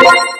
you.